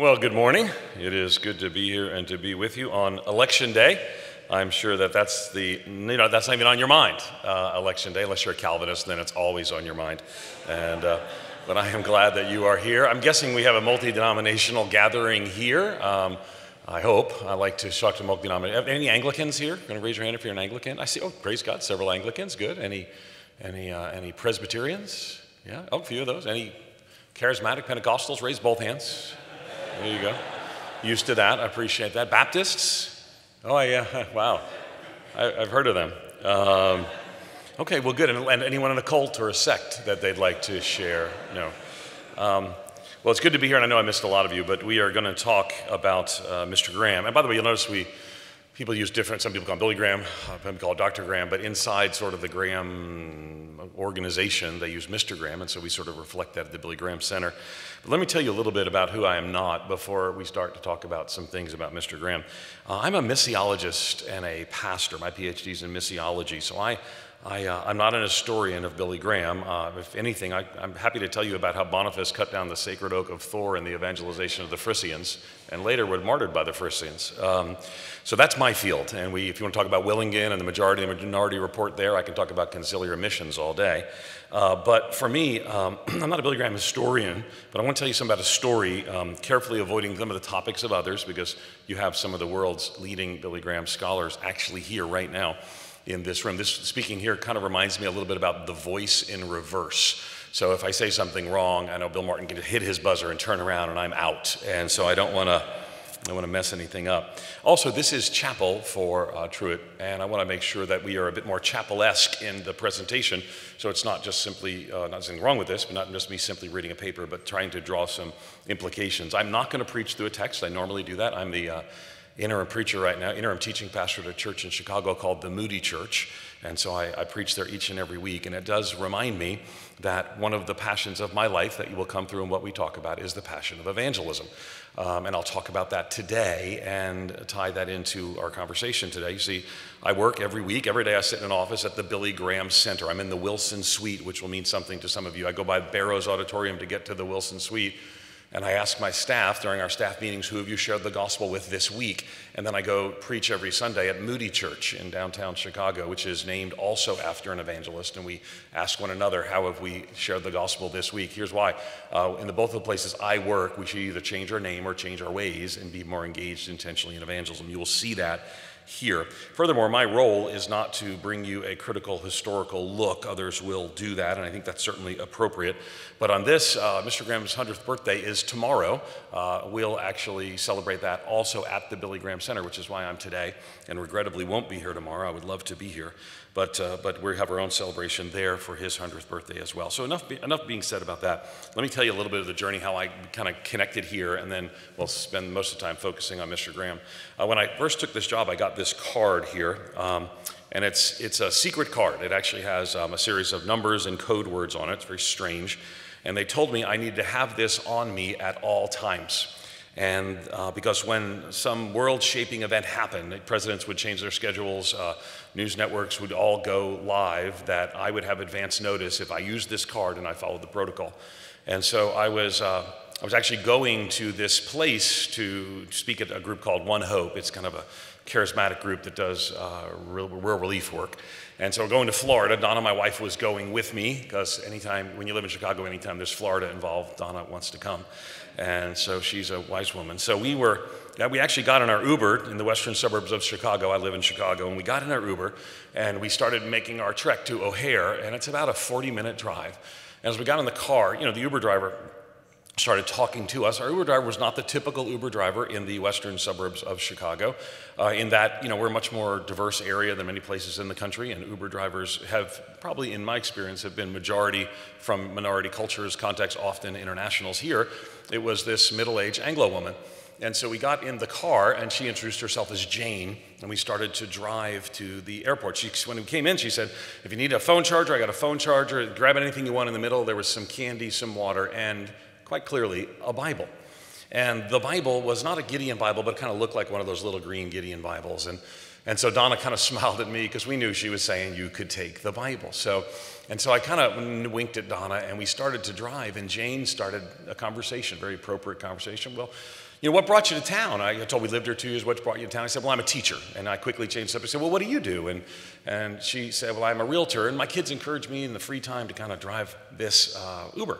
Well, good morning. It is good to be here and to be with you on election day. I'm sure that that's the, you know, that's not even on your mind, uh, election day, unless you're a Calvinist, then it's always on your mind. And, uh, but I am glad that you are here. I'm guessing we have a multi denominational gathering here. Um, I hope. I like to talk to multi denominational. Any Anglicans here? Going to raise your hand if you're an Anglican? I see, oh, praise God, several Anglicans. Good. Any, any, uh, any Presbyterians? Yeah, oh, a few of those. Any charismatic Pentecostals? Raise both hands. There you go. Used to that. I appreciate that. Baptists? Oh, yeah. Wow. I, have heard of them. Um, okay, well, good. And, and, anyone in a cult or a sect that they'd like to share? No. Um, well, it's good to be here, and I know I missed a lot of you, but we are going to talk about uh, Mr. Graham. And by the way, you'll notice we people use different, some people call him Billy Graham, some people call Dr. Graham, but inside sort of the Graham organization, they use Mr. Graham, and so we sort of reflect that at the Billy Graham Center. But let me tell you a little bit about who I am not before we start to talk about some things about Mr. Graham. Uh, I'm a missiologist and a pastor. My PhD is in missiology, so I I, am uh, not an historian of Billy Graham. Uh, if anything, I, am happy to tell you about how Boniface cut down the sacred oak of Thor in the evangelization of the Frisians, and later were martyred by the Frisians. Um, so that's my field. And we, if you want to talk about Willingen and the majority and minority report there, I can talk about conciliar missions all day. Uh, but for me, um, I'm not a Billy Graham historian, but I want to tell you something about a story, um, carefully avoiding some of the topics of others, because you have some of the world's leading Billy Graham scholars actually here right now in this room. This speaking here kind of reminds me a little bit about the voice in reverse. So if I say something wrong, I know Bill Martin can hit his buzzer and turn around and I'm out. And so I don't want to I don't want to mess anything up. Also, this is chapel for uh, Truett, and I want to make sure that we are a bit more chapel-esque in the presentation. So it's not just simply, uh, not something wrong with this, but not just me simply reading a paper, but trying to draw some implications. I'm not going to preach through a text. I normally do that. I'm the uh, interim preacher right now, interim teaching pastor at a church in Chicago called the Moody Church. And so I, I, preach there each and every week. And it does remind me that one of the passions of my life that you will come through in what we talk about is the passion of evangelism. Um, and I'll talk about that today and tie that into our conversation today. You see, I work every week. Every day I sit in an office at the Billy Graham Center. I'm in the Wilson Suite, which will mean something to some of you. I go by Barrows Auditorium to get to the Wilson Suite and I ask my staff during our staff meetings, who have you shared the gospel with this week? And then I go preach every Sunday at Moody Church in downtown Chicago, which is named also after an evangelist. And we ask one another, how have we shared the gospel this week? Here's why. Uh, in the both of the places I work, we should either change our name or change our ways and be more engaged intentionally in evangelism. You will see that here. Furthermore, my role is not to bring you a critical historical look. Others will do that, and I think that's certainly appropriate. But on this, uh, Mr. Graham's 100th birthday is tomorrow. Uh, we'll actually celebrate that also at the Billy Graham Center, which is why I'm today, and regrettably won't be here tomorrow. I would love to be here. But, uh, but we have our own celebration there for his 100th birthday as well. So, enough, be, enough being said about that. Let me tell you a little bit of the journey, how I kind of connected here, and then we'll spend most of the time focusing on Mr. Graham. Uh, when I first took this job, I got this card here. Um, and it's, it's a secret card. It actually has um, a series of numbers and code words on it. It's very strange. And they told me I needed to have this on me at all times. And uh, because when some world shaping event happened, presidents would change their schedules, uh, news networks would all go live, that I would have advance notice if I used this card and I followed the protocol. And so I was, uh, I was actually going to this place to speak at a group called One Hope. It's kind of a charismatic group that does uh, real, real relief work. And so going to Florida, Donna, my wife, was going with me because anytime, when you live in Chicago, anytime there's Florida involved, Donna wants to come. And so she's a wise woman. So we were, we actually got in our Uber in the western suburbs of Chicago. I live in Chicago. And we got in our Uber and we started making our trek to O'Hare. And it's about a 40 minute drive. And as we got in the car, you know, the Uber driver started talking to us. Our Uber driver was not the typical Uber driver in the western suburbs of Chicago, uh, in that you know we're a much more diverse area than many places in the country, and Uber drivers have probably, in my experience, have been majority from minority cultures, contexts, often internationals. Here, it was this middle-aged Anglo woman. And so we got in the car, and she introduced herself as Jane, and we started to drive to the airport. She, when we came in, she said, If you need a phone charger, I got a phone charger. Grab anything you want in the middle. There was some candy, some water, and quite clearly a Bible. And the Bible was not a Gideon Bible, but it kind of looked like one of those little green Gideon Bibles. And, and so Donna kind of smiled at me because we knew she was saying you could take the Bible. So, and so I kind of winked at Donna and we started to drive. And Jane started a conversation, very appropriate conversation. Well, you know, what brought you to town? I told we lived here two years. What brought you to town? I said, well, I'm a teacher. And I quickly changed subject. I said, well, what do you do? And, and she said, well, I'm a realtor. And my kids encouraged me in the free time to kind of drive this uh, Uber.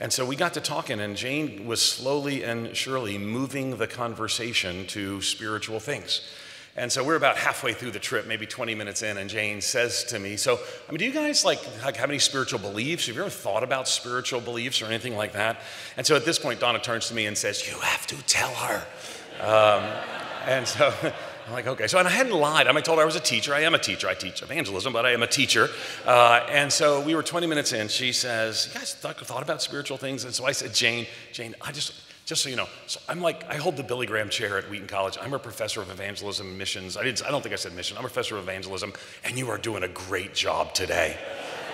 And so we got to talking, and Jane was slowly and surely moving the conversation to spiritual things. And so we're about halfway through the trip, maybe 20 minutes in, and Jane says to me, So, I mean, do you guys like have any spiritual beliefs? Have you ever thought about spiritual beliefs or anything like that? And so at this point, Donna turns to me and says, You have to tell her. Um, and so I'm like, okay. So, and I hadn't lied. I told her I was a teacher. I am a teacher. I teach evangelism, but I am a teacher. Uh, and so we were 20 minutes in. She says, You guys thought, thought about spiritual things? And so I said, Jane, Jane, I just, just so you know, so I'm like, I hold the Billy Graham chair at Wheaton College. I'm a professor of evangelism and missions. I, didn't, I don't think I said mission. I'm a professor of evangelism, and you are doing a great job today.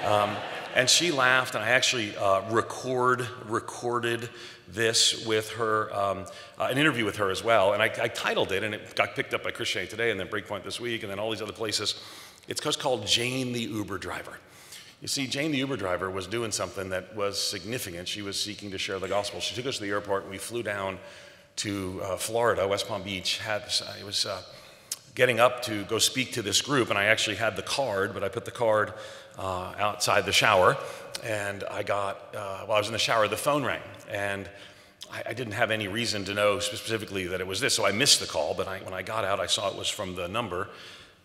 Um, and she laughed, and I actually uh, record, recorded this with her, um, uh, an interview with her as well. And I, I, titled it, and it got picked up by Christianity Today, and then Breakpoint this week, and then all these other places. It's called Jane the Uber Driver. You see, Jane, the Uber driver, was doing something that was significant. She was seeking to share the gospel. She took us to the airport, and we flew down to uh, Florida, West Palm Beach. Had it was uh, getting up to go speak to this group, and I actually had the card, but I put the card uh, outside the shower, and I got uh, while I was in the shower, the phone rang, and I, I, didn't have any reason to know specifically that it was this, so I missed the call. But I, when I got out, I saw it was from the number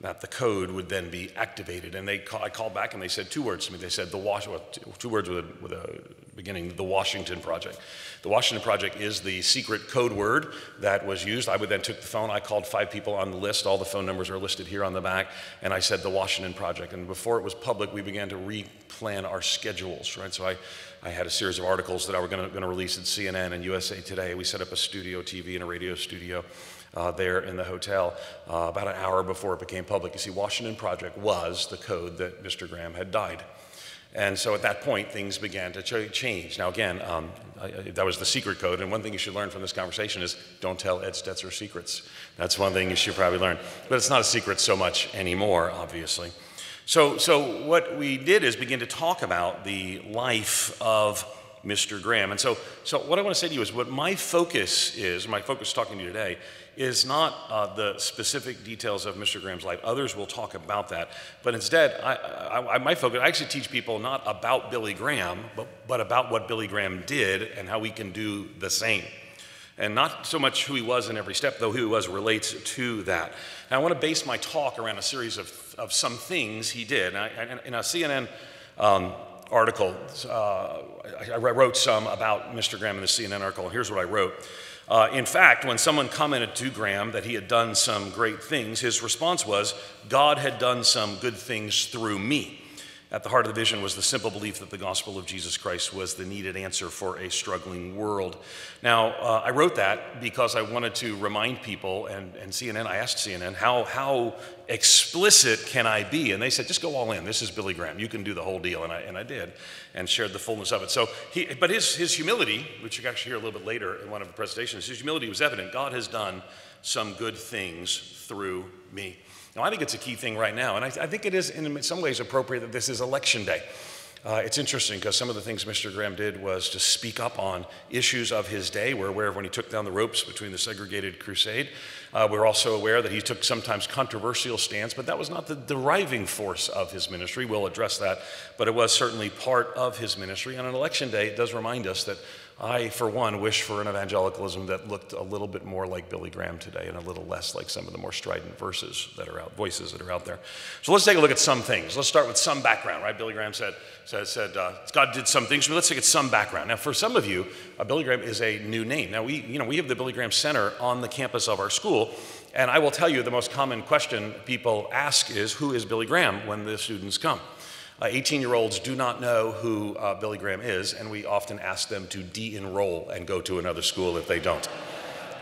that the code would then be activated. And they call, I called back and they said two words to me. They said the Was- well, two words with a, with a beginning, the Washington Project. The Washington Project is the secret code word that was used. I would then took the phone. I called five people on the list. All the phone numbers are listed here on the back. And I said the Washington Project. And before it was public, we began to replan our schedules, right? So I, I had a series of articles that I was going to release at CNN and USA Today. We set up a studio TV and a radio studio uh, there in the hotel uh, about an hour before it became public. You see, Washington Project was the code that Mr. Graham had died. And so at that point, things began to ch- change. Now, again, um, I, I, that was the secret code. And one thing you should learn from this conversation is don't tell Ed Stetzer secrets. That's one thing you should probably learn. But it's not a secret so much anymore, obviously. So, so what we did is begin to talk about the life of Mr. Graham. And so, so what I want to say to you is what my focus is, my focus talking to you today, is not uh, the specific details of Mr. Graham's life. Others will talk about that. But instead, I, I, I, my focus, I actually teach people not about Billy Graham, but, but about what Billy Graham did and how we can do the same. And not so much who he was in every step, though who he was relates to that. And I want to base my talk around a series of, of some things he did. And I, in a CNN um, article, uh, I wrote some about Mr. Graham in the CNN article. Here's what I wrote. Uh, in fact, when someone commented to Graham that he had done some great things, his response was, God had done some good things through me. At the heart of the vision was the simple belief that the gospel of Jesus Christ was the needed answer for a struggling world. Now, uh, I wrote that because I wanted to remind people, and, and CNN, I asked CNN, how, how explicit can I be? And they said, just go all in. This is Billy Graham. You can do the whole deal. And I, and I did, and shared the fullness of it. So, he, but his, his humility, which you actually hear a little bit later in one of the presentations, his humility was evident. God has done some good things through me. Now, I think it's a key thing right now, and I, I think it is in some ways appropriate that this is election day. Uh, it's interesting because some of the things Mr. Graham did was to speak up on issues of his day. We're aware of when he took down the ropes between the segregated crusade. Uh, we're also aware that he took sometimes controversial stands, but that was not the driving force of his ministry. We'll address that, but it was certainly part of his ministry. And on election day, it does remind us that I, for one, wish for an evangelicalism that looked a little bit more like Billy Graham today and a little less like some of the more strident verses that are out, voices that are out there. So let's take a look at some things. Let's start with some background, right? Billy Graham said, said, said uh, God did some things, but let's take at some background. Now, for some of you, uh, Billy Graham is a new name. Now, we, you know, we have the Billy Graham Center on the campus of our school, and I will tell you the most common question people ask is, who is Billy Graham when the students come? 18 uh, year olds do not know who uh, Billy Graham is, and we often ask them to de enroll and go to another school if they don't.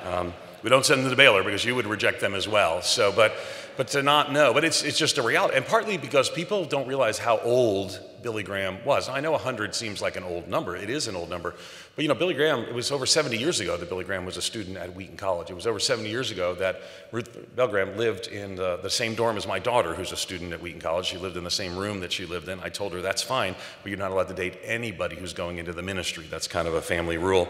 Um, we don't send them to Baylor because you would reject them as well. So, but, but to not know, but it's, it's just a reality. And partly because people don't realize how old Billy Graham was. Now, I know 100 seems like an old number. It is an old number. But you know, Billy Graham, it was over 70 years ago that Billy Graham was a student at Wheaton College. It was over 70 years ago that Ruth Bell Graham lived in the, the same dorm as my daughter, who's a student at Wheaton College. She lived in the same room that she lived in. I told her, that's fine, but you're not allowed to date anybody who's going into the ministry. That's kind of a family rule.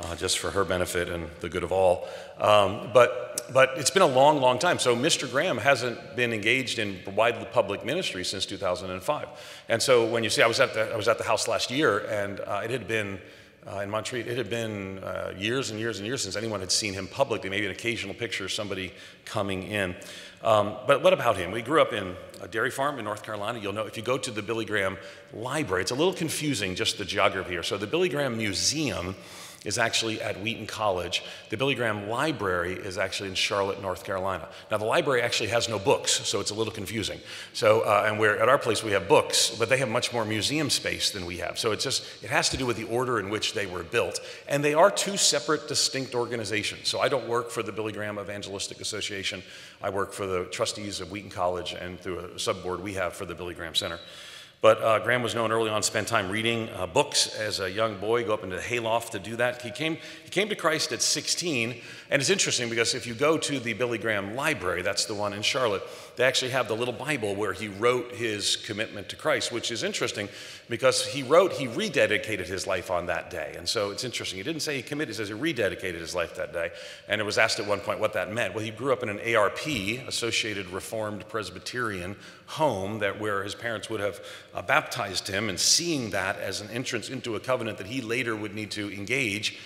uh, just for her benefit and the good of all. Um, but, but it's been a long, long time. So Mr. Graham hasn't been engaged in widely public ministry since 2005. And so when you see, I was at the, I was at the house last year, and uh, it had been uh, in Montreat, it had been uh, years and years and years since anyone had seen him publicly, maybe an occasional picture of somebody coming in. Um, but what about him? We grew up in a dairy farm in North Carolina. You'll know if you go to the Billy Graham Library, it's a little confusing just the geography here. So the Billy Graham Museum is actually at Wheaton College. The Billy Graham Library is actually in Charlotte, North Carolina. Now, the library actually has no books, so it's a little confusing. So, uh, and we're, at our place, we have books, but they have much more museum space than we have. So it's just, it has to do with the order in which they were built. And they are two separate, distinct organizations. So I don't work for the Billy Graham Evangelistic Association. I work for the trustees of Wheaton College and through a subboard we have for the Billy Graham Center. But uh, Graham was known early on, spent time reading uh, books as a young boy, go up into the hayloft to do that. He came, he came to Christ at 16, and it's interesting because if you go to the Billy Graham Library, that's the one in Charlotte, they actually have the little Bible where he wrote his commitment to Christ, which is interesting because he wrote, he rededicated his life on that day. And so it's interesting. He didn't say he committed, he says he rededicated his life that day. And it was asked at one point what that meant. Well, he grew up in an ARP, Associated Reformed Presbyterian home, that where his parents would have uh, baptized him, and seeing that as an entrance into a covenant that he later would need to engage.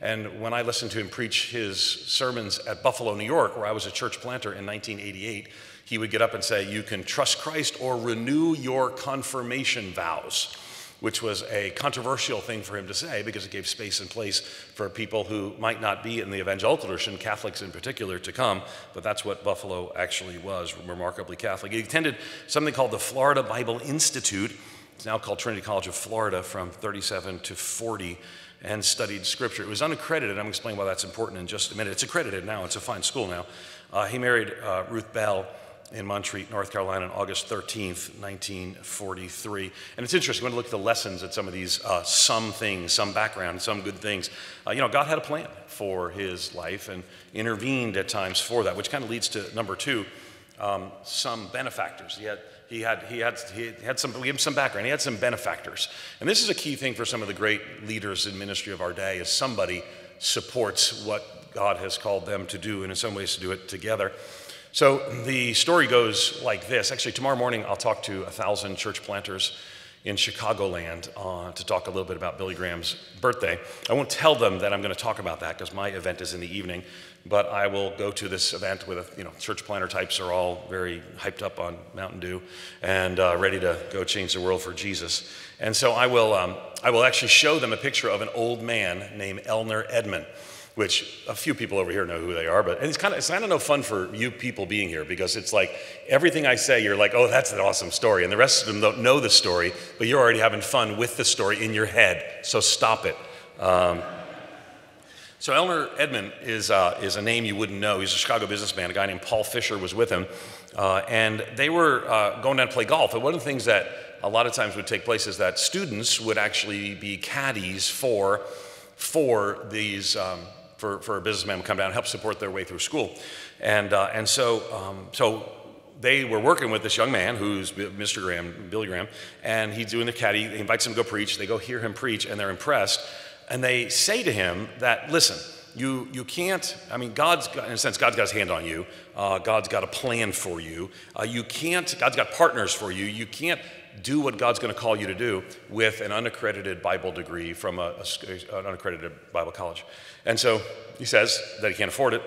And when I listened to him preach his sermons at Buffalo, New York, where I was a church planter in 1988, he would get up and say, You can trust Christ or renew your confirmation vows, which was a controversial thing for him to say because it gave space and place for people who might not be in the evangelical tradition, Catholics in particular, to come. But that's what Buffalo actually was, remarkably Catholic. He attended something called the Florida Bible Institute. It's now called Trinity College of Florida from 37 to 40 and studied scripture. It was unaccredited. I'm going to explain why that's important in just a minute. It's accredited now, it's a fine school now. Uh, he married uh, Ruth Bell in Montreat, North Carolina on August 13th, 1943. And it's interesting when you look at the lessons at some of these, uh, some things, some background, some good things. Uh, you know, God had a plan for his life and intervened at times for that, which kind of leads to number two, um, some benefactors. He had, he had, he had, he had some, we him some background. He had some benefactors. And this is a key thing for some of the great leaders in ministry of our day is somebody supports what God has called them to do, and in some ways to do it together. So the story goes like this. Actually, tomorrow morning I'll talk to a thousand church planters in Chicagoland uh, to talk a little bit about Billy Graham's birthday. I won't tell them that I'm going to talk about that because my event is in the evening, but I will go to this event with, a, you know, church planter types are all very hyped up on Mountain Dew and uh, ready to go change the world for Jesus. And so I will, um, I will actually show them a picture of an old man named Elner Edman which a few people over here know who they are, but and it's kind of it's kind of no fun for you people being here because it's like everything I say, you're like, oh, that's an awesome story, and the rest of them don't know the story, but you're already having fun with the story in your head. So stop it. Um, so Elner Edman is, uh, is a name you wouldn't know. He's a Chicago businessman. A guy named Paul Fisher was with him, uh, and they were uh, going down to play golf. And one of the things that a lot of times would take place is that students would actually be caddies for for these um, for, for a businessman to come down and help support their way through school. And, uh, and so, um, so they were working with this young man who's Mr. Graham, Billy Graham, and he's doing the caddy. He invites him to go preach. They go hear him preach, and they're impressed. And they say to him that, listen, you, you can't, I mean, God's got, in a sense, God's got his hand on you. Uh, God's got a plan for you. Uh, you can't, God's got partners for you. You can't do what God's going to call you to do with an unaccredited Bible degree from a, a, an unaccredited Bible college. And so he says that he can't afford it.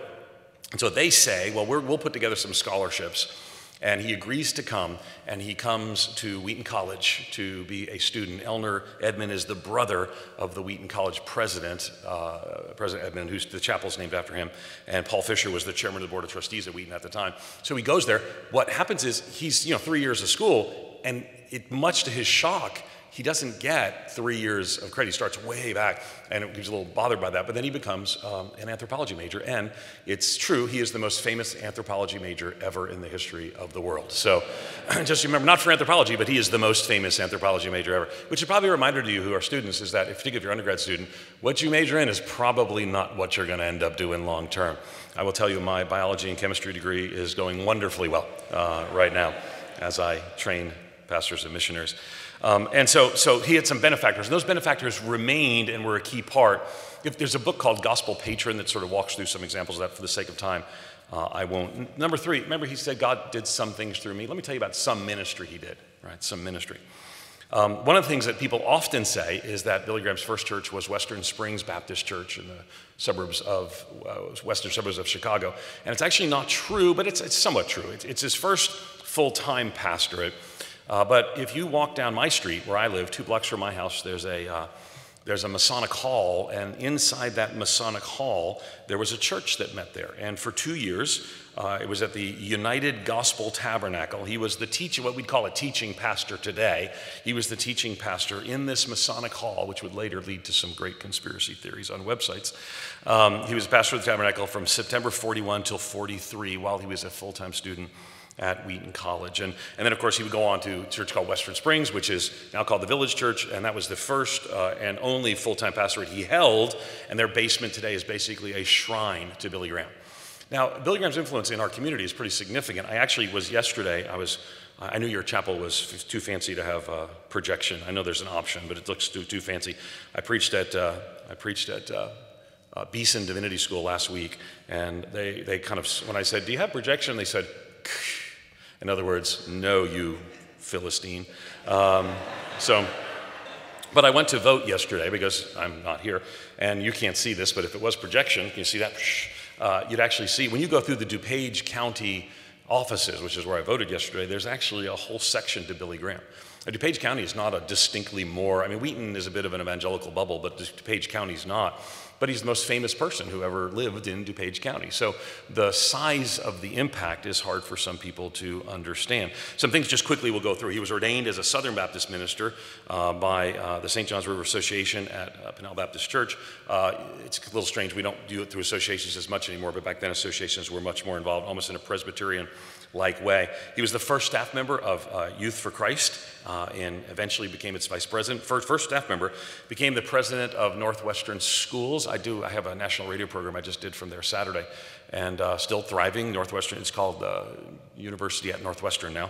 And so they say, well, we will put together some scholarships. And he agrees to come, and he comes to Wheaton College to be a student. Elner Edman is the brother of the Wheaton College president, uh, President Edman, who's the chapel's named after him. And Paul Fisher was the chairman of the board of trustees at Wheaton at the time. So he goes there. What happens is he's, you know, three years of school, and it, much to his shock, he doesn't get three years of credit. He starts way back, and he's a little bothered by that. But then he becomes um, an anthropology major, and it's true, he is the most famous anthropology major ever in the history of the world. So just remember, not for anthropology, but he is the most famous anthropology major ever. Which is probably a reminder to you who are students is that, if, you're an undergrad student, what you major in is probably not what you're going to end up doing long term. I will tell you, my biology and chemistry degree is going wonderfully well uh, right now as I train pastors and missionaries. Um, and so, so he had some benefactors, and those benefactors remained and were a key part If there's a book called Gospel Patron that sort of walks through some examples of that for the sake of time, uh, I won't. Number three, remember he said God did some things through me. Let me tell you about some ministry he did, right? Some ministry. Um, one of the things that people often say is that Billy Graham's first church was Western Springs Baptist Church in the suburbs of uh, western suburbs of Chicago, and it's actually not true, but it's, it's somewhat true. It's, it's his first full-time pastorate. Uh, but if you walk down my street where I live, two blocks from my house, there's a uh, there's a Masonic hall, and inside that Masonic hall, there was a church that met there. And for two years, uh, it was at the United Gospel Tabernacle. He was the teacher, what we'd call a teaching pastor today. He was the teaching pastor in this Masonic hall, which would later lead to some great conspiracy theories on websites. Um, he was pastor of the tabernacle from September 41 till 43 while he was a full time student at Wheaton College. And, and then, of course, he would go on to a church called Western Springs, which is now called the Village Church, and that was the first uh, and only full time pastorate he held. And their basement today is basically a shrine to Billy Graham. Now, Billy Graham's influence in our community is pretty significant. I actually was yesterday, I was. I knew your chapel was too fancy to have a projection. I know there's an option, but it looks too, too fancy. I preached at, uh, I preached at uh, uh, Beeson Divinity School last week, and they, they kind of, when I said, Do you have projection? They said, Ksh. In other words, no, you Philistine. Um, so, but I went to vote yesterday because I'm not here, and you can't see this, but if it was projection, can you see that? Uh, you'd actually see when you go through the DuPage County offices, which is where I voted yesterday, there's actually a whole section to Billy Graham. Now, DuPage County is not a distinctly more, I mean, Wheaton is a bit of an evangelical bubble, but DuPage County is not but he's the most famous person who ever lived in DuPage County. So the size of the impact is hard for some people to understand. Some things just quickly we'll go through. He was ordained as a Southern Baptist minister uh, by uh, the St. John's River Association at uh, Peniel Baptist Church. Uh, it's a little strange, we don't do it through associations as much anymore, but back then associations were much more involved, almost in a Presbyterian like way. He was the first staff member of uh, Youth for Christ uh, and eventually became its vice president. First, first staff member, became the president of Northwestern Schools. I do, I have a national radio program I just did from there Saturday and uh, still thriving. Northwestern, it's called uh, University at Northwestern now.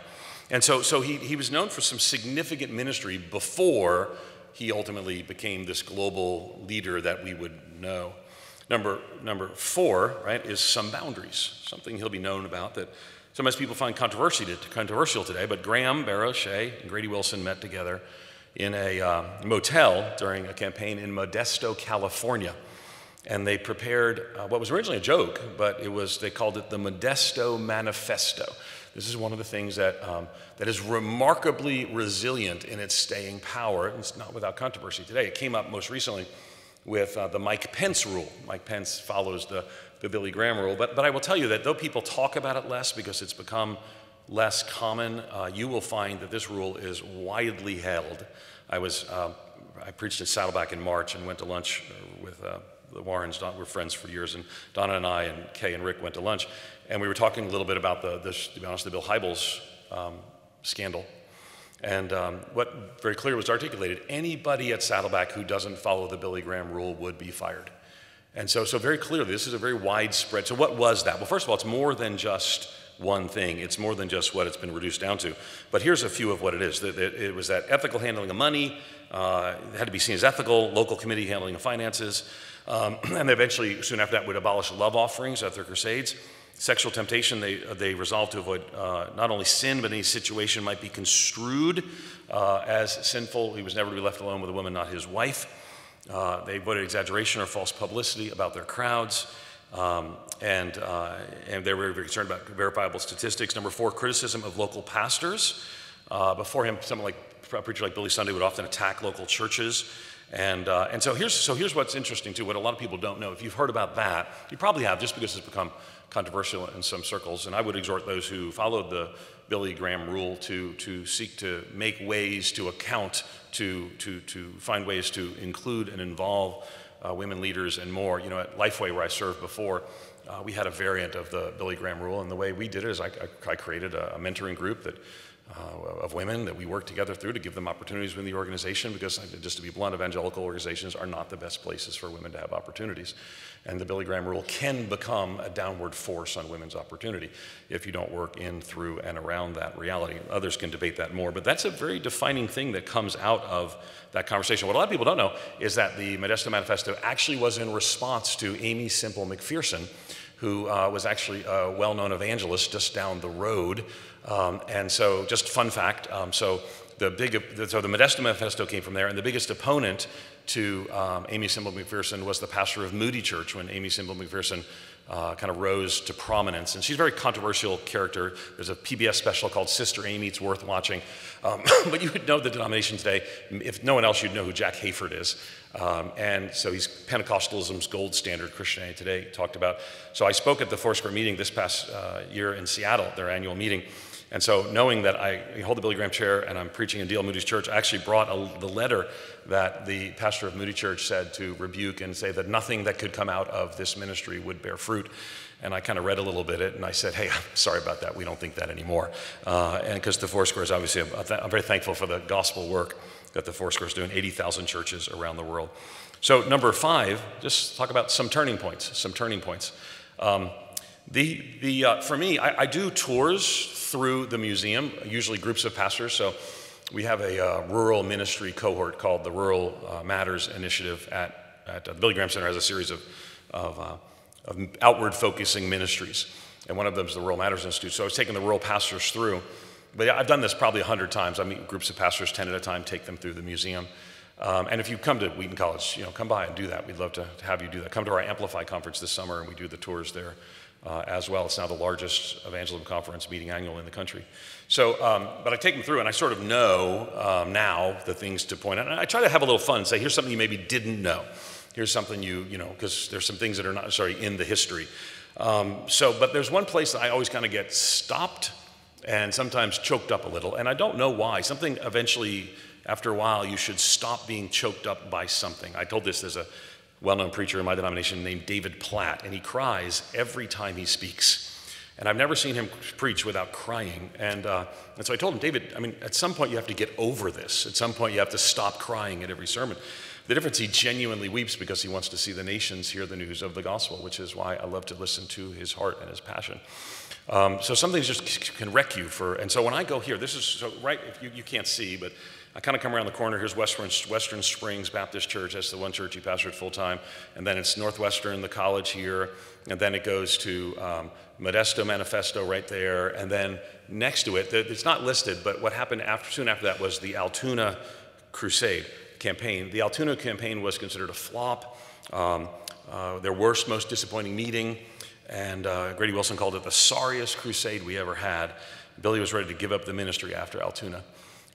And so, so he, he was known for some significant ministry before he ultimately became this global leader that we would know. Number, number four, right, is some boundaries, something he'll be known about that Sometimes people find controversial today, but Graham, Barrow, Shea, and Grady Wilson met together in a uh, motel during a campaign in Modesto, California. And they prepared uh, what was originally a joke, but it was, they called it the Modesto Manifesto. This is one of the things that, um, that is remarkably resilient in its staying power. It's not without controversy today. It came up most recently with uh, the Mike Pence rule. Mike Pence follows the Billy Graham rule. But, but I will tell you that though people talk about it less because it's become less common, uh, you will find that this rule is widely held. I was, uh, I preached at Saddleback in March and went to lunch with uh, the Warrens. Don, we're friends for years, and Donna and I and Kay and Rick went to lunch, and we were talking a little bit about the, the to be honest, the Bill Hybels um, scandal. And um, what very clear was articulated anybody at Saddleback who doesn't follow the Billy Graham rule would be fired. And so, so very clearly, this is a very widespread. So, what was that? Well, first of all, it's more than just one thing. It's more than just what it's been reduced down to. But here's a few of what it is. It was that ethical handling of money uh, had to be seen as ethical, local committee handling of finances, um, and eventually, soon after that, would abolish love offerings at their crusades. Sexual temptation, they, they resolved to avoid uh, not only sin, but any situation might be construed uh, as sinful. He was never to be left alone with a woman, not his wife. Uh, they voted exaggeration or false publicity about their crowds. Um, and, uh, and they were very concerned about verifiable statistics. Number four, criticism of local pastors. Uh, before him, someone like a preacher like Billy Sunday would often attack local churches. And, uh, and so, here's, so here's what's interesting too, what a lot of people don't know. If you've heard about that, you probably have just because it's become controversial in some circles. And I would exhort those who followed the Billy Graham rule to, to seek to make ways to account, to, to, to find ways to include and involve uh, women leaders and more. You know, at Lifeway, where I served before, uh, we had a variant of the Billy Graham rule. And the way we did it is I, I, created a, a, mentoring group that uh, of women that we work together through to give them opportunities within the organization because, just to be blunt, evangelical organizations are not the best places for women to have opportunities. And the Billy Graham rule can become a downward force on women's opportunity if you don't work in, through, and around that reality. Others can debate that more, but that's a very defining thing that comes out of that conversation. What a lot of people don't know is that the Modesto Manifesto actually was in response to Aimee Semple McPherson who uh, was actually a well known evangelist just down the road. Um, and so, just fun fact um, so, the big, so the Modesto Manifesto came from there, and the biggest opponent to um, Aimee Semple McPherson was the pastor of Moody Church when Aimee Semple McPherson uh, kind of rose to prominence. And she's a very controversial character. There's a PBS special called Sister Aimee, It's worth watching. Um, but you would know the denomination today. If no one else, you'd know who Jack Hayford is. Um, and so he's Pentecostalism's gold standard Christianity today, talked about. So I spoke at the Foursquare meeting this past uh, year in Seattle, their annual meeting. And so, knowing that I hold the Billy Graham chair and I'm preaching in D.L. Moody's church, I actually brought a, the letter that the pastor of Moody Church said to rebuke and say that nothing that could come out of this ministry would bear fruit. And I kind of read a little bit it, and I said, "Hey, I'm sorry about that. We don't think that anymore." Uh, and because the Foursquare is obviously, I'm very thankful for the gospel work that the Foursquare is doing. 80,000 churches around the world. So number five, just talk about some turning points. Some turning points. Um, the, the, uh, for me, I, I, do tours through the museum, usually groups of pastors. So we have a uh, rural ministry cohort called the Rural uh, Matters Initiative at, at the Billy Graham Center has a series of, of, uh, of outward focusing ministries. And one of them is the Rural Matters Institute. So I was taking the rural pastors through. But I've done this probably 100 times. I meet groups of pastors 10 at a time, take them through the museum. Um, and if you come to Wheaton College, you know, come by and do that. We'd love to have you do that. Come to our Amplify conference this summer, and we do the tours there uh, as well. It's now the largest evangelism conference meeting annual in the country. So, um, but I take them through, and I sort of know um, now the things to point out. And I try to have a little fun and say, here's something you maybe didn't know. Here's something you, you know, because there's some things that are not sorry, in the history. Um, so, but there's one place that I always kind of get stopped and sometimes choked up a little, and I don't know why. Something eventually, after a while, you should stop being choked up by something. I told this, there's a well known preacher in my denomination named David Platt, and he cries every time he speaks. And I've never seen him preach without crying. And, uh, and so I told him, David, I mean, at some point you have to get over this. At some point you have to stop crying at every sermon. The difference, he genuinely weeps because he wants to see the nations hear the news of the gospel, which is why I love to listen to his heart and his passion. Um, so some things just can wreck you for, and so when I go here, this is so right, if you, you can't see, but I kind of come around the corner. Here's Western, Western Springs Baptist Church. That's the one church he pastored full time. And then it's Northwestern, the college here. And then it goes to um, Modesto Manifesto right there. And then next to it, it's not listed, but what happened after, soon after that was the Altoona Crusade campaign. The Altoona campaign was considered a flop, um, uh, their worst, most disappointing meeting. And uh, Grady Wilson called it the sorriest crusade we ever had. Billy was ready to give up the ministry after Altoona.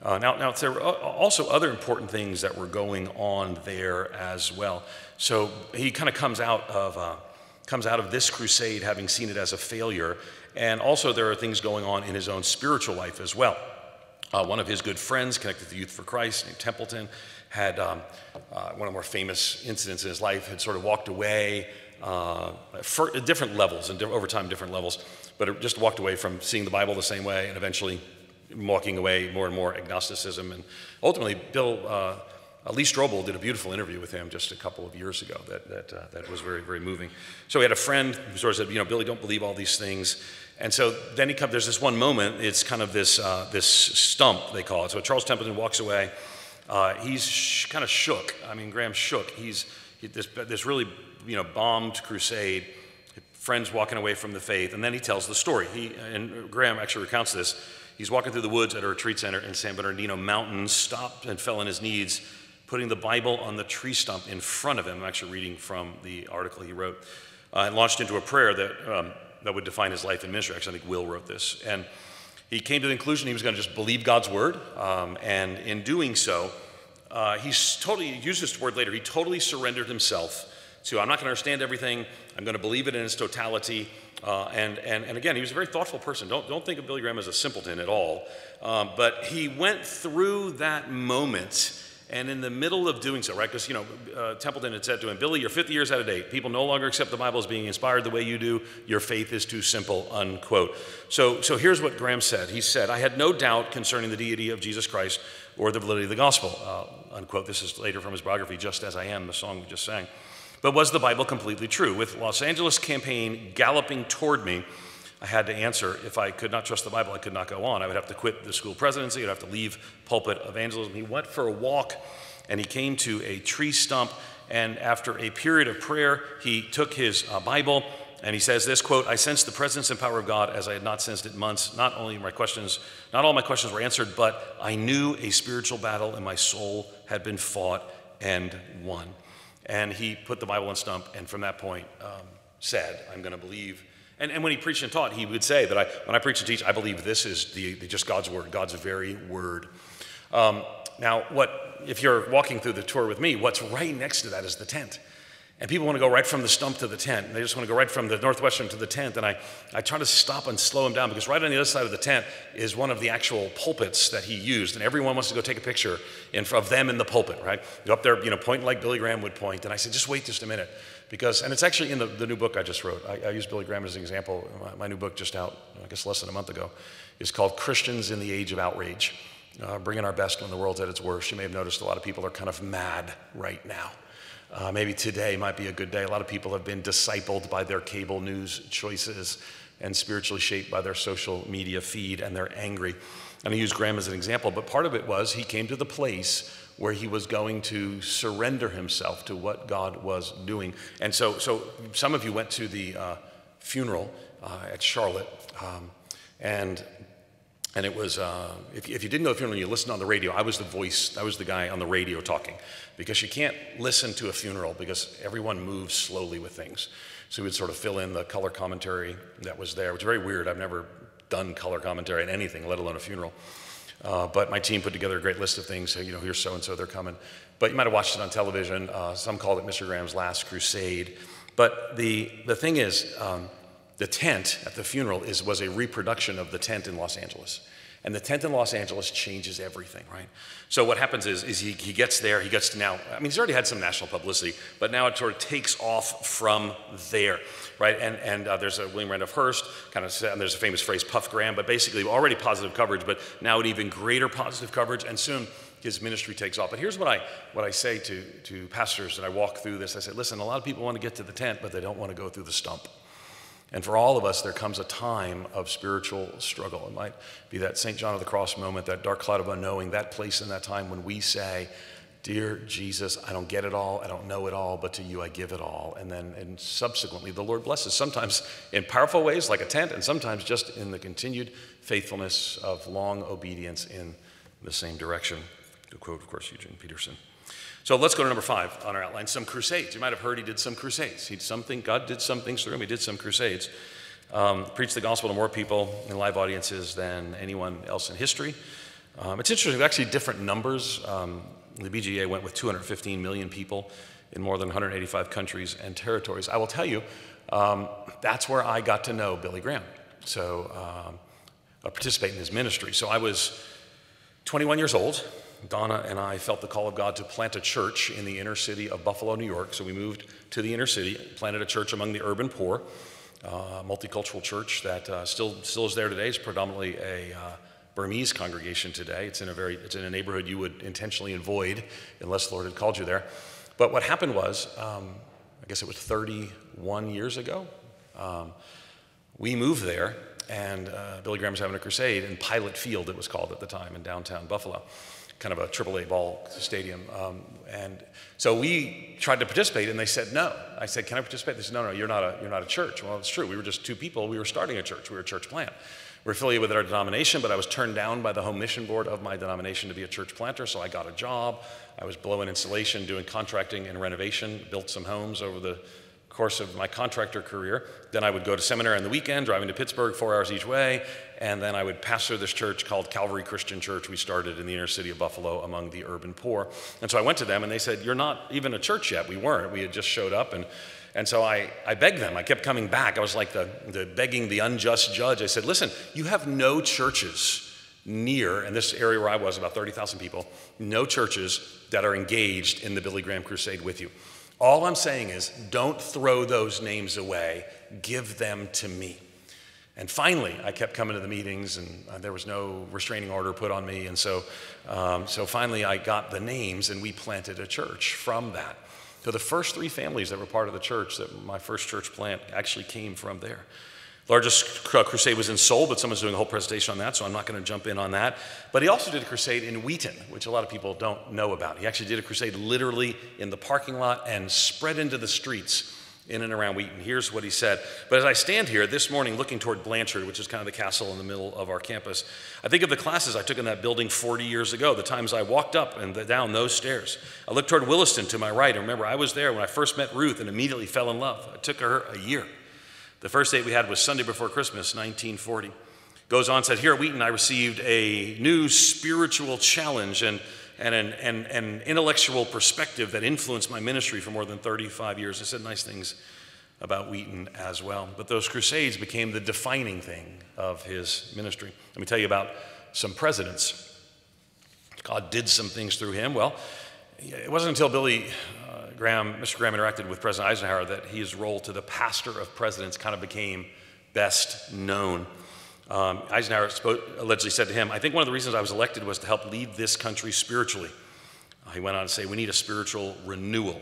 Uh, now, now, there were also other important things that were going on there as well. So he kind of comes out of uh, comes out of this crusade having seen it as a failure, and also there are things going on in his own spiritual life as well. Uh, one of his good friends connected to Youth for Christ, named Templeton, had um, uh, one of the more famous incidents in his life. Had sort of walked away uh, for different levels and over time different levels, but just walked away from seeing the Bible the same way, and eventually walking away more and more agnosticism. And ultimately, Bill, uh, Lee Strobel did a beautiful interview with him just a couple of years ago that, that, uh, that was very, very moving. So he had a friend who sort of said, you know, Billy, don't believe all these things. And so then he comes, there's this one moment, it's kind of this, uh, this stump, they call it. So Charles Templeton walks away. Uh, he's kind of shook. I mean, Graham shook. He's he, this, this really, you know, bombed crusade, friends walking away from the faith. And then he tells the story. He, and Graham actually recounts this. He's walking through the woods at a retreat center in San Bernardino Mountains, stopped and fell on his knees, putting the Bible on the tree stump in front of him. I'm actually reading from the article he wrote, uh, and launched into a prayer that, um, that would define his life and ministry. Actually, I think Will wrote this. And he came to the conclusion he was going to just believe God's word, um, and in doing so, uh, he's totally, he used this word later, he totally surrendered himself to, I'm not going to understand everything, I'm going to believe it in its totality. Uh, and, and, and again, he was a very thoughtful person. Don't, don't think of Billy Graham as a simpleton at all. Um, but he went through that moment And in the middle of doing so, right, because, you know, uh, Templeton had said to him, Billy, you're 50 years out of date. People no longer accept the Bible as being inspired the way you do. Your faith is too simple, unquote. So, so here's what Graham said. He said, I had no doubt concerning the deity of Jesus Christ or the validity of the gospel, uh, unquote. This is later from his biography, Just As I Am, the song we just sang. But was the Bible completely true? With Los Angeles campaign galloping toward me, I had to answer if I could not trust the Bible, I could not go on. I would have to quit the school presidency, I'd have to leave pulpit evangelism. He went for a walk and he came to a tree stump. And after a period of prayer, he took his uh, Bible and he says this quote, I sensed the presence and power of God as I had not sensed it months. Not only my questions, not all my questions were answered, but I knew a spiritual battle in my soul had been fought and won. And he put the Bible in stump, and from that point um, said, I'm going to believe and, and when he preached and taught, he would say that I, when I preach and teach, I believe this is the, the just God's word, God's very word. Um, now, what if you're walking through the tour with me? What's right next to that is the tent. And people want to go right from the stump to the tent. And They just want to go right from the northwestern to the tent. And I, I try to stop and slow him down because right on the other side of the tent is one of the actual pulpits that he used. And everyone wants to go take a picture in, of them in the pulpit, right? Go up there, you know, pointing like Billy Graham would point. And I said, just wait just a minute. Because, and it's actually in the, the new book I just wrote. I, I use Billy Graham as an example. My, my, new book, just out, I guess less than a month ago, is called Christians in the Age of Outrage. Uh, bringing our best when the world's at its worst. You may have noticed a lot of people are kind of mad right now. Uh, maybe today might be a good day. A lot of people have been discipled by their cable news choices and spiritually shaped by their social media feed, and they're angry. And I use Graham as an example, but part of it was he came to the place where he was going to surrender himself to what God was doing. And so, so some of you went to the uh, funeral uh, at Charlotte, um, and and it was uh, if, if, you didn't know the funeral, you listened on the radio. I was the voice, I was the guy on the radio talking, because you can't listen to a funeral because everyone moves slowly with things. So we would sort of fill in the color commentary that was there, which is very weird. I've never done color commentary at anything, let alone a funeral. Uh, but my team put together a great list of things. So, you know, here's so and so, they're coming. But you might have watched it on television. Uh, some called it Mr. Graham's Last Crusade. But the, the thing is, um, the tent at the funeral is, was a reproduction of the tent in Los Angeles. And the tent in Los Angeles changes everything, right? So what happens is, is he, he gets there, he gets to now, I mean, he's already had some national publicity, but now it sort of takes off from there, right? And, and uh, there's a William Randolph Hearst, kind of, and there's a famous phrase, Puff Graham, but basically already positive coverage, but now an even greater positive coverage, and soon his ministry takes off. But here's what I, what I say to, to pastors that I walk through this. I say, listen, a lot of people want to get to the tent, but they don't want to go through the stump. And for all of us, there comes a time of spiritual struggle. It might be that St. John of the Cross moment, that dark cloud of unknowing, that place in that time when we say, Dear Jesus, I don't get it all, I don't know it all, but to you I give it all. And then and subsequently, the Lord blesses, sometimes in powerful ways like a tent, and sometimes just in the continued faithfulness of long obedience in the same direction. To quote, of course, Eugene Peterson. So let's go to number five on our outline some crusades. You might have heard he did some crusades. He did something, God did some things through him. He did some crusades. Um, preached the gospel to more people in live audiences than anyone else in history. Um, it's interesting, actually, different numbers. Um, the BGA went with 215 million people in more than 185 countries and territories. I will tell you, um, that's where I got to know Billy Graham. So, um, participate in his ministry. So I was 21 years old Donna and I felt the call of God to plant a church in the inner city of Buffalo, New York. So we moved to the inner city, planted a church among the urban poor, uh, multicultural church that uh, still still is there today. It's predominantly a uh, Burmese congregation today. It's in a very it's in a neighborhood you would intentionally avoid unless the Lord had called you there. But what happened was, um, I guess it was 31 years ago. Um, we moved there, and uh, Billy Graham was having a crusade in Pilot Field, it was called at the time, in downtown Buffalo kind of a AAA ball stadium. Um, and so we tried to participate, and they said no. I said, "Can I participate?" They said, "No, no, you're not a you're not a church." Well, it's true. We were just two people. We were starting a church. We were a church plant. We're affiliated with our denomination, but I was turned down by the home mission board of my denomination to be a church planter. So I got a job. I was blowing insulation, doing contracting and renovation, built some homes over the course of my contractor career. Then I would go to seminary on the weekend, driving to Pittsburgh four hours each way, and then I would pastor this church called Calvary Christian Church. We started in the inner city of Buffalo among the urban poor. And so I went to them, and they said, You're not even a church yet. We weren't. We had just showed up, and and so I, I begged them. I kept coming back. I was like the, the begging the unjust judge. I said, Listen, you have no churches near, and this area where I was, about 30,000 people, no churches that are engaged in the Billy Graham Crusade with you. All I'm saying is don't throw those names away, give them to me. And finally, I kept coming to the meetings, and uh, there was no restraining order put on me. And so, um, so finally, I got the names, and we planted a church from that. So the first three families that were part of the church, that my first church plant actually came from there. Largest uh, crusade was in Seoul, but someone's doing a whole presentation on that, so I'm not going to jump in on that. But he also did a crusade in Wheaton, which a lot of people don't know about. He actually did a crusade literally in the parking lot and spread into the streets in and around Wheaton. Here's what he said. But as I stand here this morning looking toward Blanchard, which is kind of the castle in the middle of our campus, I think of the classes I took in that building 40 years ago, the times I walked up and down those stairs. I looked toward Williston to my right. And remember, I was there when I first met Ruth and immediately fell in love. It took her a year. The first date we had was Sunday before Christmas, 1940. Goes on, said, Here at Wheaton, I received a new spiritual challenge and, and an, and, an intellectual perspective that influenced my ministry for more than 35 years. I said nice things about Wheaton as well. But those crusades became the defining thing of his ministry. Let me tell you about some presidents. God did some things through him. Well, it wasn't until Billy Graham, Mr. Graham interacted with President Eisenhower that his role to the pastor of presidents kind of became best known. Um, Eisenhower spoke, allegedly said to him, I think one of the reasons I was elected was to help lead this country spiritually. Uh, he went on to say, We need a spiritual renewal.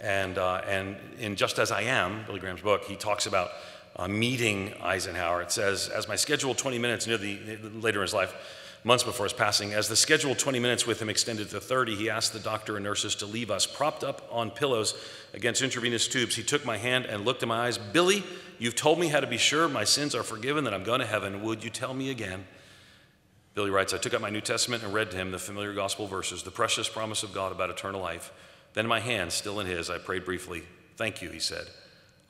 And, uh, and in Just As I Am, Billy Graham's book, he talks about uh, meeting Eisenhower. It says, As my scheduled 20 minutes near the, later in his life, months before his passing. As the scheduled 20 minutes with him extended to 30, he asked the doctor and nurses to leave us. Propped up on pillows against intravenous tubes, he took my hand and looked in my eyes. Billy, you've told me how to be sure my sins are forgiven, that I'm going to heaven. Would you tell me again? Billy writes, I took out my New Testament and read to him the familiar gospel verses, the precious promise of God about eternal life. Then my hand, still in his, I prayed briefly. Thank you, he said.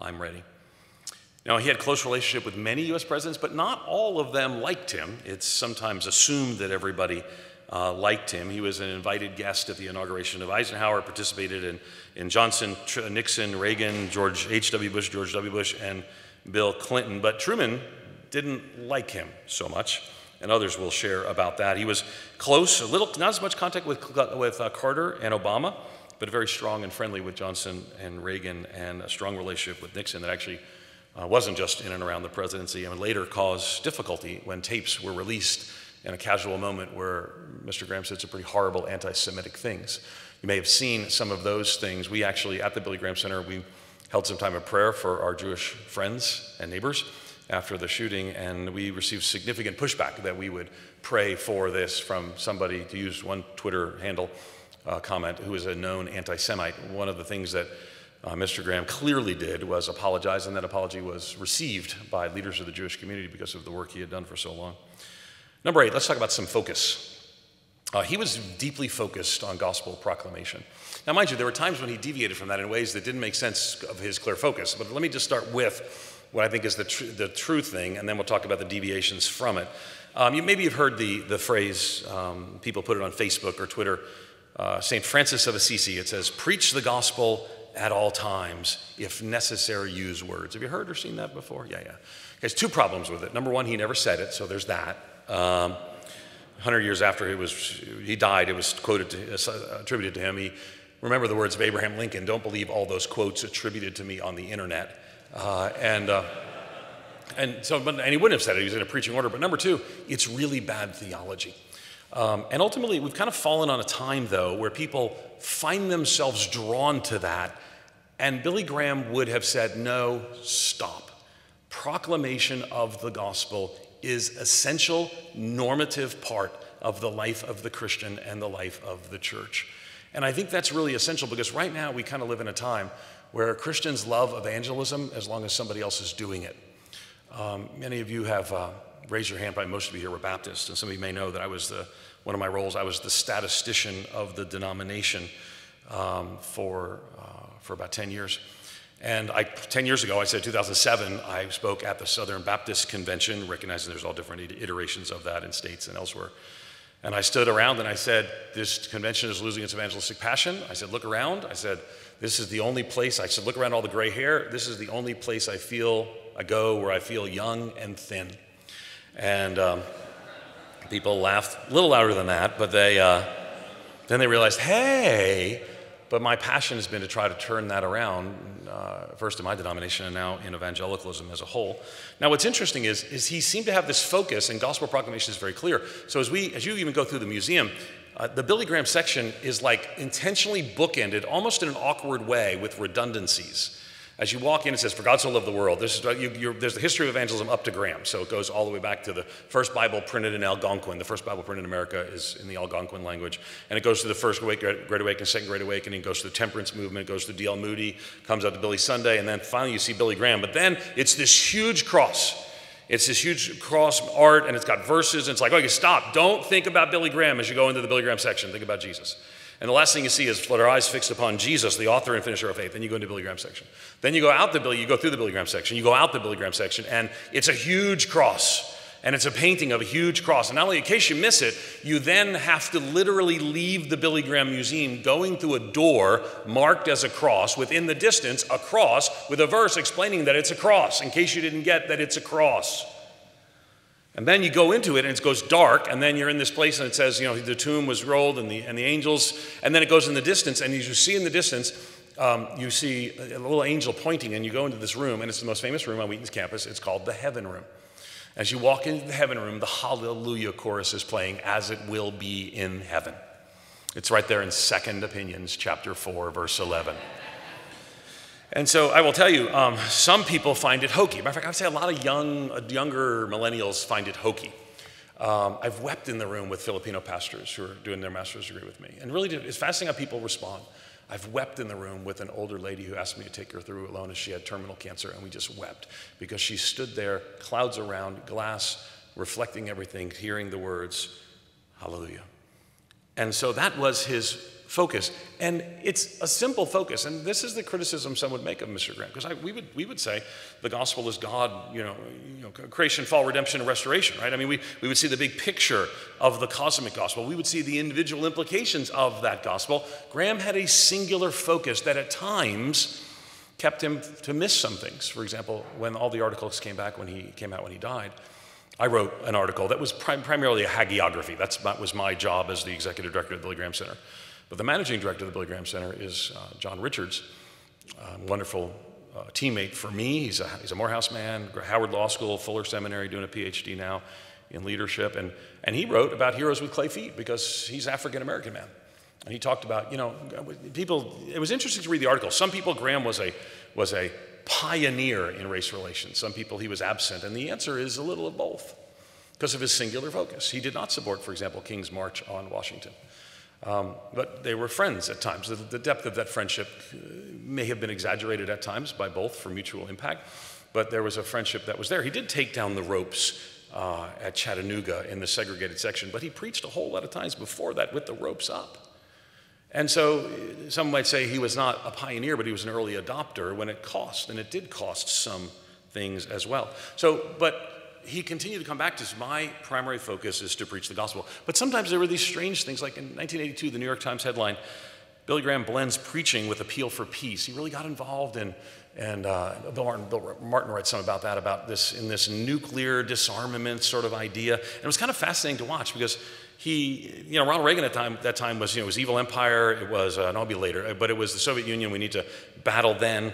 I'm ready. Now, he had close relationship with many U.S. presidents, but not all of them liked him. It's sometimes assumed that everybody uh, liked him. He was an invited guest at the inauguration of Eisenhower, participated in, in Johnson, Tr- Nixon, Reagan, George H.W. Bush, George W. Bush, and Bill Clinton. But Truman didn't like him so much, and others will share about that. He was close, a little, not as much contact with, with uh, Carter and Obama, but very strong and friendly with Johnson and Reagan, and a strong relationship with Nixon that actually uh, wasn't just in and around the presidency and later caused difficulty when tapes were released in a casual moment where Mr. Graham said some pretty horrible anti Semitic things. You may have seen some of those things. We actually, at the Billy Graham Center, we held some time of prayer for our Jewish friends and neighbors after the shooting, and we received significant pushback that we would pray for this from somebody, to use one Twitter handle uh, comment, who is a known anti Semite. One of the things that uh, Mr. Graham clearly did was apologize, and that apology was received by leaders of the Jewish community because of the work he had done for so long. Number eight, let's talk about some focus. Uh, he was deeply focused on gospel proclamation. Now, mind you, there were times when he deviated from that in ways that didn't make sense of his clear focus. But let me just start with what I think is the, tr- the true thing, and then we'll talk about the deviations from it. Um, you maybe have heard the, the phrase, um, people put it on Facebook or Twitter, uh, St. Francis of Assisi. It says, Preach the gospel at all times, if necessary, use words. Have you heard or seen that before? Yeah, yeah. There's two problems with it. Number one, he never said it, so there's that. Um, 100 years after he, was, he died, it was quoted to, uh, attributed to him. He remember the words of Abraham Lincoln don't believe all those quotes attributed to me on the internet. Uh, and, uh, and, so, but, and he wouldn't have said it, he was in a preaching order. But number two, it's really bad theology. Um, and ultimately, we've kind of fallen on a time, though, where people find themselves drawn to that. And Billy Graham would have said, no, stop. Proclamation of the gospel is essential, normative part of the life of the Christian and the life of the church. And I think that's really essential because right now we kind of live in a time where Christians love evangelism as long as somebody else is doing it. Um, many of you have uh, raised your hand, probably most of you here were Baptists, and some of you may know that I was the one of my roles, I was the statistician of the denomination um, for, uh, for about 10 years. And I, 10 years ago, I said 2007, I spoke at the Southern Baptist Convention, recognizing there's all different iterations of that in states and elsewhere. And I stood around and I said, This convention is losing its evangelistic passion. I said, Look around. I said, This is the only place. I said, Look around all the gray hair. This is the only place I feel, I go where I feel young and thin. And um, People laughed a little louder than that, but they, uh, then they realized, hey, but my passion has been to try to turn that around, uh, first in my denomination and now in evangelicalism as a whole. Now, what's interesting is, is he seemed to have this focus, and gospel proclamation is very clear. So as we, as you even go through the museum, uh, the Billy Graham section is like intentionally bookended, almost in an awkward way, with redundancies. As you walk in, it says, For God so loved the world. This is, uh, you, there's the history of evangelism up to Graham. So it goes all the way back to the first Bible printed in Algonquin. The first Bible printed in America is in the Algonquin language. And it goes to the first Great, Great Awakening, Second Great Awakening, goes to the Temperance Movement, goes to D.L. Moody, comes out to Billy Sunday, and then finally you see Billy Graham. But then it's this huge cross. It's this huge cross art, and it's got verses, and it's like, okay, stop. Don't think about Billy Graham as you go into the Billy Graham section. Think about Jesus. And the last thing you see is let our eyes fixed upon Jesus, the author and finisher of faith. Then you go into Billy Graham section. Then you go out the Billy, you go through the Billy Graham section, you go out the Billy Graham section, and it's a huge cross. And it's a painting of a huge cross. And not only in case you miss it, you then have to literally leave the Billy Graham Museum going through a door marked as a cross, within the distance, a cross with a verse explaining that it's a cross, in case you didn't get that it's a cross. And then you go into it and it goes dark, and then you're in this place and it says, you know, the tomb was rolled and the, and the angels, and then it goes in the distance, and as you see in the distance, um, you see a little angel pointing, and you go into this room, and it's the most famous room on Wheaton's campus. It's called the Heaven Room. As you walk into the Heaven Room, the Hallelujah chorus is playing, as it will be in heaven. It's right there in Second Opinions, chapter 4, verse 11. And so I will tell you, um, some people find it hokey. Matter of fact, I would say a lot of young, uh, younger millennials find it hokey. Um, I've wept in the room with Filipino pastors who are doing their master's degree with me. And really, it's fascinating how people respond. I've wept in the room with an older lady who asked me to take her through alone as she had terminal cancer, and we just wept because she stood there, clouds around, glass, reflecting everything, hearing the words, Hallelujah. And so that was his focus. And it's a simple focus. And this is the criticism some would make of Mr. Graham, because we would, we would say the gospel is God, you know, you know, creation, fall, redemption, and restoration, right? I mean, we, we would see the big picture of the cosmic gospel. We would see the individual implications of that gospel. Graham had a singular focus that at times kept him to miss some things. For example, when all the articles came back when he came out when he died, I wrote an article that was prim- primarily a hagiography. That's, that was my job as the executive director of the Billy Graham Center. But the managing director of the Billy Graham Center is uh, John Richards, wonderful uh, teammate for me. He's a, he's a Morehouse man, Howard Law School, Fuller Seminary, doing a PhD now in leadership. And, and he wrote about heroes with clay feet because he's African American man. And he talked about, you know, people, it was interesting to read the article. Some people, Graham was a, was a pioneer in race relations. Some people, he was absent. And the answer is a little of both because of his singular focus. He did not support, for example, King's March on Washington. Um, but they were friends at times. The, the, depth of that friendship uh, may have been exaggerated at times by both for mutual impact, but there was a friendship that was there. He did take down the ropes uh, at Chattanooga in the segregated section, but he preached a whole lot of times before that with the ropes up. And so uh, some might say he was not a pioneer, but he was an early adopter when it cost, and it did cost some things as well. So, but he continued to come back to my primary focus is to preach the gospel. But sometimes there were these strange things, like in 1982, the New York Times headline, Billy Graham blends preaching with appeal for peace. He really got involved in, and uh, Bill, Martin, Bill Martin writes some about that, about this in this nuclear disarmament sort of idea. And it was kind of fascinating to watch because he, you know, Ronald Reagan at time, that time was, you know, it was evil empire. It was, uh, and I'll be later, but it was the Soviet Union. We need to battle then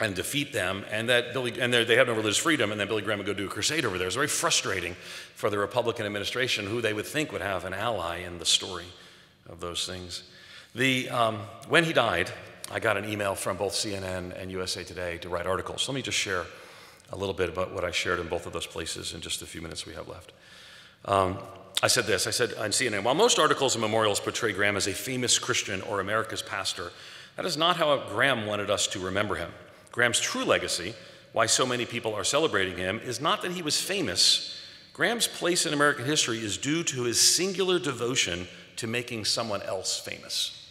and defeat them, and that Billy and they had no religious freedom, and then Billy Graham would go do a crusade over there. It was very frustrating for the Republican administration, who they would think would have an ally in the story of those things. The, um, when he died, I got an email from both CNN and USA Today to write articles. Let me just share a little bit about what I shared in both of those places in just the few minutes we have left. Um, I said this I said on CNN, while most articles and memorials portray Graham as a famous Christian or America's pastor, that is not how Graham wanted us to remember him. Graham's true legacy, why so many people are celebrating him, is not that he was famous. Graham's place in American history is due to his singular devotion to making someone else famous.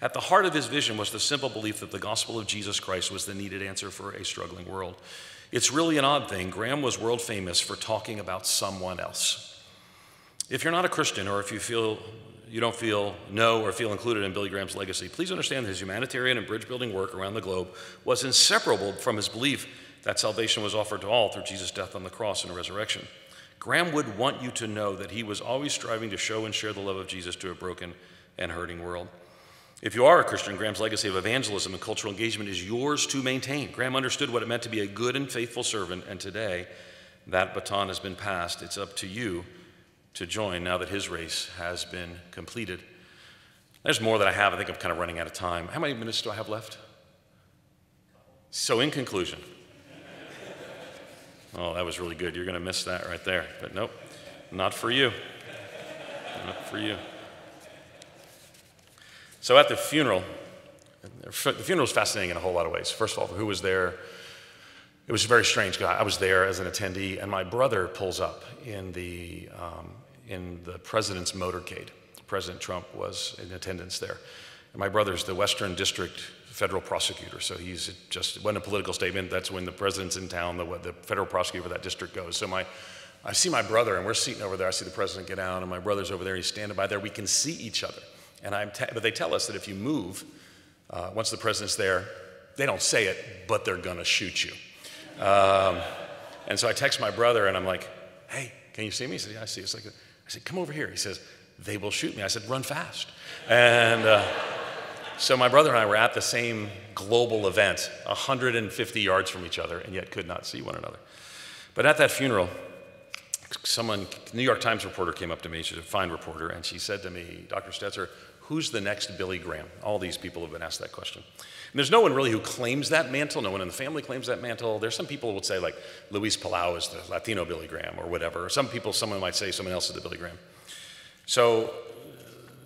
At the heart of his vision was the simple belief that the gospel of Jesus Christ was the needed answer for a struggling world. It's really an odd thing. Graham was world famous for talking about someone else. If you're not a Christian or if you feel you don't feel know or feel included in Billy Graham's legacy, please understand that his humanitarian and bridge building work around the globe was inseparable from his belief that salvation was offered to all through Jesus' death on the cross and resurrection. Graham would want you to know that he was always striving to show and share the love of Jesus to a broken and hurting world. If you are a Christian, Graham's legacy of evangelism and cultural engagement is yours to maintain. Graham understood what it meant to be a good and faithful servant, and today that baton has been passed. It's up to you to join now that his race has been completed. There's more that I have. I think I'm kind of running out of time. How many minutes do I have left? So, in conclusion, oh, that was really good. You're going to miss that right there. But nope, not for you. Not for you. So, at the funeral, the funeral was fascinating in a whole lot of ways. First of all, who was there? It was a very strange guy. I was there as an attendee, and my brother pulls up in the, um, in the president's motorcade. President Trump was in attendance there. And my brother's the Western District federal prosecutor, so he's just, wasn't a political statement. That's when the president's in town, the, the federal prosecutor for that district goes. So my, I see my brother, and we're sitting over there. I see the president get out, and my brother's over there. He's standing by there. We can see each other. And I'm but they tell us that if you move, uh, once the president's there, they don't say it, but they're to shoot you. Um, and so I text my brother and I'm like, hey, can you see me? He said, yeah, I see. It's like, said, come over here. He says, they will shoot me. I said, run fast. And uh, so my brother and I were at the same global event, 150 yards from each other, and yet could not see one another. But at that funeral, someone, New York Times reporter came up to me. She's a fine reporter, and she said to me, Dr. Stetzer, who's the next Billy Graham? All these people have been asked that question. And there's no one really who claims that mantle. No one in the family claims that mantle. There's some people who would say, like, Luis Palau is the Latino Billy Graham or whatever. Or some people, someone might say someone else is the Billy Graham. So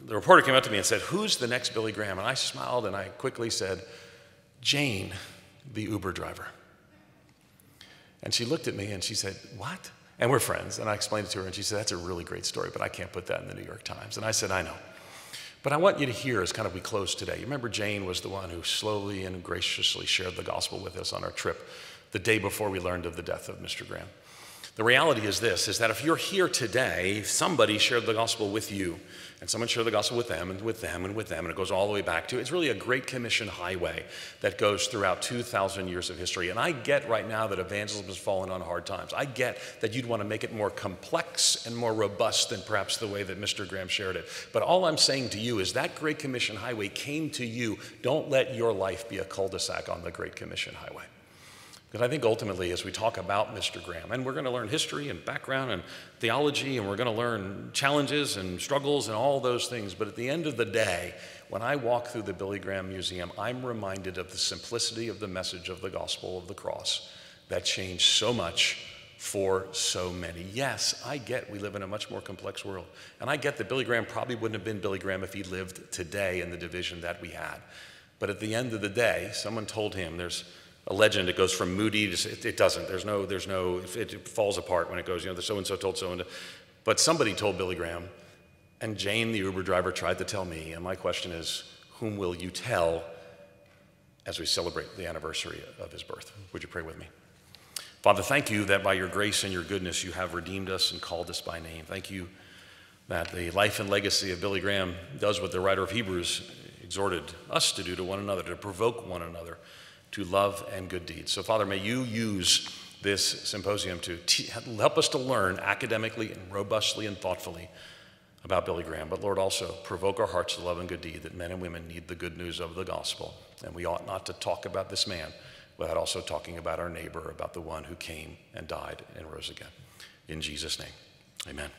the reporter came up to me and said, Who's the next Billy Graham? And I smiled and I quickly said, Jane, the Uber driver. And she looked at me and she said, What? And we're friends. And I explained it to her and she said, That's a really great story, but I can't put that in the New York Times. And I said, I know. But I want you to hear as kind of we close today. You remember Jane was the one who slowly and graciously shared the gospel with us on our trip the day before we learned of the death of Mr. Graham. The reality is this is that if you're here today, somebody shared the gospel with you and someone shared the gospel with them and with them and with them, and it goes all the way back to it's really a Great Commission highway that goes throughout 2,000 years of history. And I get right now that evangelism has fallen on hard times. I get that you'd want to make it more complex and more robust than perhaps the way that Mr. Graham shared it. But all I'm saying to you is that Great Commission highway came to you. Don't let your life be a cul de sac on the Great Commission highway. Because I think ultimately, as we talk about Mr. Graham, and we're going to learn history and background and theology, and we're going to learn challenges and struggles and all those things, but at the end of the day, when I walk through the Billy Graham Museum, I'm reminded of the simplicity of the message of the gospel of the cross that changed so much for so many. Yes, I get we live in a much more complex world. And I get that Billy Graham probably wouldn't have been Billy Graham if he lived today in the division that we had. But at the end of the day, someone told him there's a legend. It goes from Moody to it, it doesn't. There's no there's no it falls apart when it goes. You know, the so and so told so and so. But somebody told Billy Graham, and Jane, the Uber driver, tried to tell me. And my question is, whom will you tell as we celebrate the anniversary of his birth? Would you pray with me? Father, thank you that by your grace and your goodness you have redeemed us and called us by name. Thank you that the life and legacy of Billy Graham does what the writer of Hebrews exhorted us to do to one another, to provoke one another to love and good deeds. So, Father, may you use this symposium to help us to learn academically and robustly and thoughtfully about Billy Graham, but Lord, also provoke our hearts to love and good deed that men and women need the good news of the gospel. And we ought not to talk about this man without also talking about our neighbor, about the one who came and died and rose again. In Jesus' name, amen.